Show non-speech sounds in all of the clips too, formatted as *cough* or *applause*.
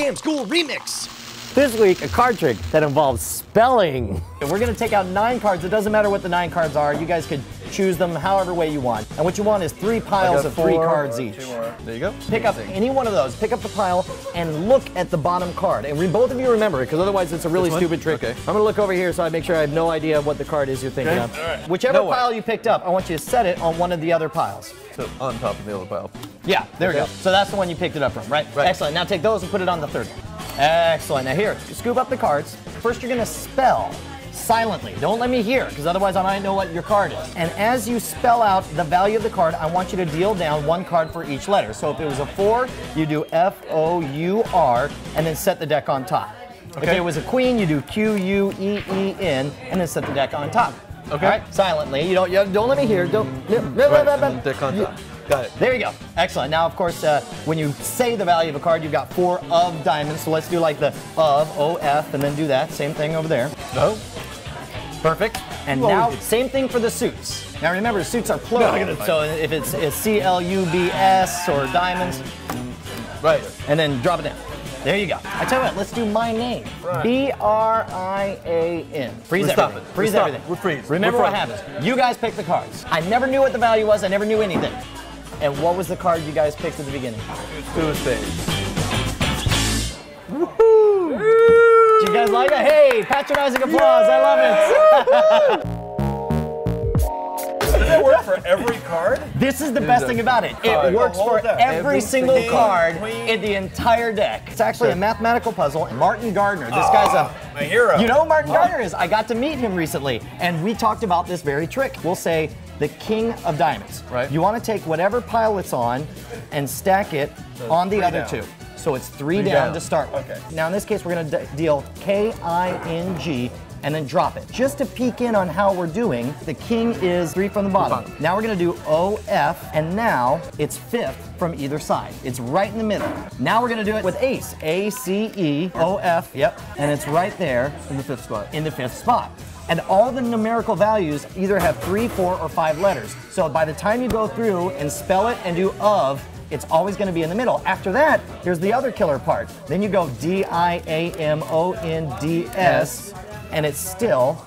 Scam School Remix. This week, a card trick that involves spelling. We're gonna take out nine cards. It doesn't matter what the nine cards are. You guys could choose them however way you want. And what you want is three piles of three cards each. There you go. Pick up any one of those, pick up the pile, and look at the bottom card. And re- both of you remember it, because otherwise it's a really stupid trick. Okay. I'm gonna look over here so I make sure I have no idea what the card is you're thinking Okay. of. Whichever No pile you picked up, I want you to set it on one of the other piles. So on top of the other pile. Yeah, there we go. So that's the one you picked it up from, right? Right. Excellent. Now take those and put it on the third one. Excellent. Now here, scoop up the cards. First, you're gonna spell silently. Don't let me hear, because otherwise I might know what your card is. And as you spell out the value of the card, I want you to deal down one card for each letter. So if it was a four, you do F O U R, and then set the deck on top. Okay. If it was a queen, you do Q U E E N, and then set the deck on top. Okay. All right, silently. You don't. You don't let me hear. Don't. Right, and the deck on top. Got it. There you go. Excellent. Now, of course, uh, when you say the value of a card, you've got four of diamonds. So let's do like the of, O, F, and then do that. Same thing over there. No. Perfect. And now, same thing for the suits. Now remember, suits are plural. So if it's, it's C L U B S or diamonds, Right. and then drop it down. There you go. I tell you what, let's do my name. Right. B R I A N. Freeze We're everything. Freeze We're everything. We're freeze. Remember We're what happens. You guys pick the cards. I never knew what the value was. I never knew anything. And what was the card you guys picked at the beginning? Spades. Did you guys like it? Hey, patronizing applause. I love it. Does that work for every card? This is the best thing about it. It works for every Every single single card queen. in the entire deck. It's actually a mathematical puzzle. Martin Gardner, this guy's a ah, My hero. You know who Martin Gardner is? I got to meet him recently, and we talked about this very trick. We'll say the king of diamonds. Right. You want to take whatever pile it's on and stack it on the other down. two. So it's three, Three down, down. to start with. Okay. Now in this case, we're going to deal K I N G and then drop it. Just to peek in on how we're doing, the king is three from the bottom. Now we're going to do O F, and now it's fifth from either side. It's right in the middle. Now we're going to do it with ace. A C E O F. Yep. And it's right there In the fifth spot. in the fifth spot. And all the numerical values either have three, four, or five letters. So by the time you go through and spell it and do of, it's always going to be in the middle. After that, here's the other killer part. Then you go D I A M O N D S, and it's still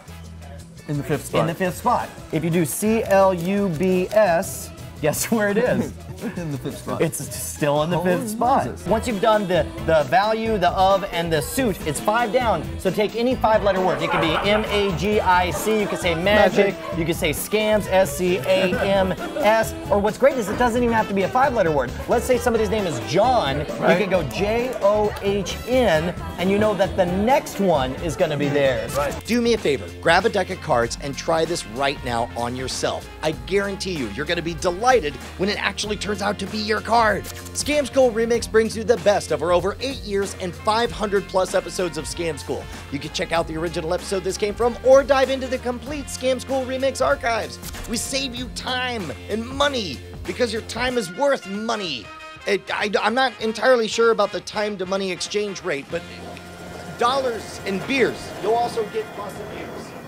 In the fifth spot. in the fifth spot. If you do C L U B S, guess where it is? *laughs* in the fifth spot. It's still in the Holy fifth spot. Moses. Once you've done the, the value, the of, and the suit, it's five down. So take any five letter word. It can be M A G I C, you can say magic, you can say scams, S C A M S. Or what's great is it doesn't even have to be a five letter word. Let's say somebody's name is John, you Right. can go J O H N, and you know that the next one is going to be theirs. Do me a favor, grab a deck of cards and try this right now on yourself. I guarantee you, you're going to be delighted when it actually turns out to be your card. Scam School Remix brings you the best of our over eight years and 500 plus episodes of Scam School. You can check out the original episode this came from or dive into the complete Scam School Remix archives. We save you time and money because your time is worth money. It, I, I'm not entirely sure about the time to money exchange rate, but dollars and beers. You'll also get lots of views.